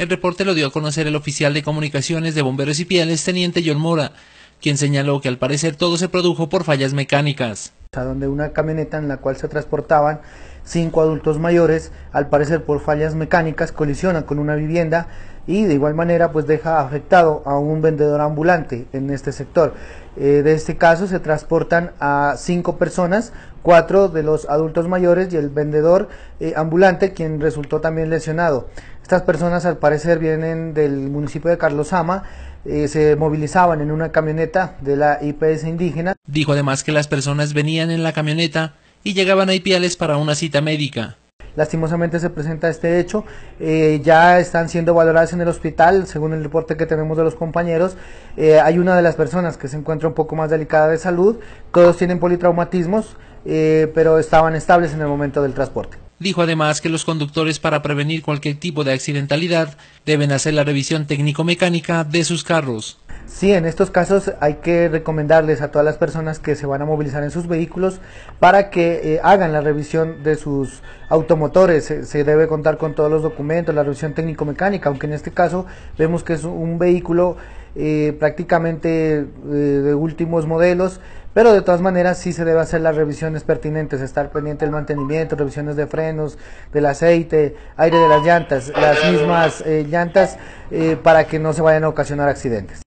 El reporte lo dio a conocer el oficial de comunicaciones de Bomberos y Pieles, teniente John Mora, quien señaló que al parecer todo se produjo por fallas mecánicas. Donde una camioneta en la cual se transportaban cinco adultos mayores, al parecer por fallas mecánicas, colisiona con una vivienda y de igual manera pues deja afectado a un vendedor ambulante en este sector. Eh, de este caso se transportan a cinco personas, cuatro de los adultos mayores y el vendedor eh, ambulante quien resultó también lesionado. Estas personas al parecer vienen del municipio de Carlosama, eh, se movilizaban en una camioneta de la IPS indígena. Dijo además que las personas venían en la camioneta y llegaban a Ipiales para una cita médica. Lastimosamente se presenta este hecho, eh, ya están siendo valoradas en el hospital, según el reporte que tenemos de los compañeros. Eh, hay una de las personas que se encuentra un poco más delicada de salud, todos tienen politraumatismos, eh, pero estaban estables en el momento del transporte. Dijo además que los conductores para prevenir cualquier tipo de accidentalidad deben hacer la revisión técnico-mecánica de sus carros. Sí, en estos casos hay que recomendarles a todas las personas que se van a movilizar en sus vehículos para que eh, hagan la revisión de sus automotores. Se, debe contar con todos los documentos, la revisión técnico-mecánica, aunque en este caso vemos que es un vehículo eh, prácticamente eh, de últimos modelos, pero de todas maneras sí se debe hacer las revisiones pertinentes, estar pendiente del mantenimiento, revisiones de frenos, del aceite, aire de las llantas, las mismas llantas para que no se vayan a ocasionar accidentes.